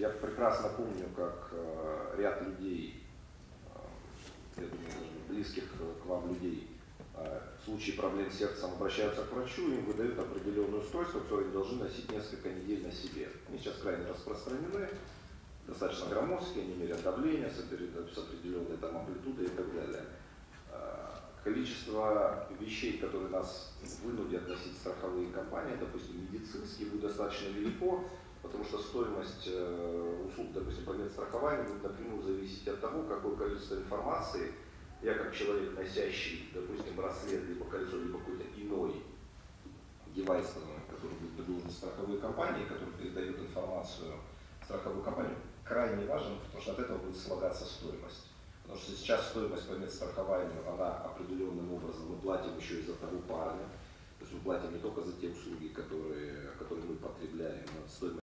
я прекрасно помню, как э, ряд людей, э, я думаю, близких к вам людей, э, в случае проблем с сердцем обращаются к врачу, им выдают определенное устройство, которое они должны носить несколько недель на себе. Они сейчас крайне распространены, достаточно громоздкие, они меряют давление с определенной там, амплитудой и так далее. Э, количество вещей, которые нас вынудят носить страховые компании, допустим, медицинские, будет достаточно велико, потому что стоимость э, услуг, допустим, по медстрахованию будет напрямую зависеть от того, какое количество информации я как человек, носящий, допустим, браслет, либо кольцо, либо какой-то иной девайс, который будет предложен страховой компании, который передает информацию страховой компании, крайне важен, потому что от этого будет слагаться стоимость. Потому что сейчас стоимость по медстрахованию, она определенным образом, мы платим еще и за того парня, то есть мы платим не только за те услуги, которые, которые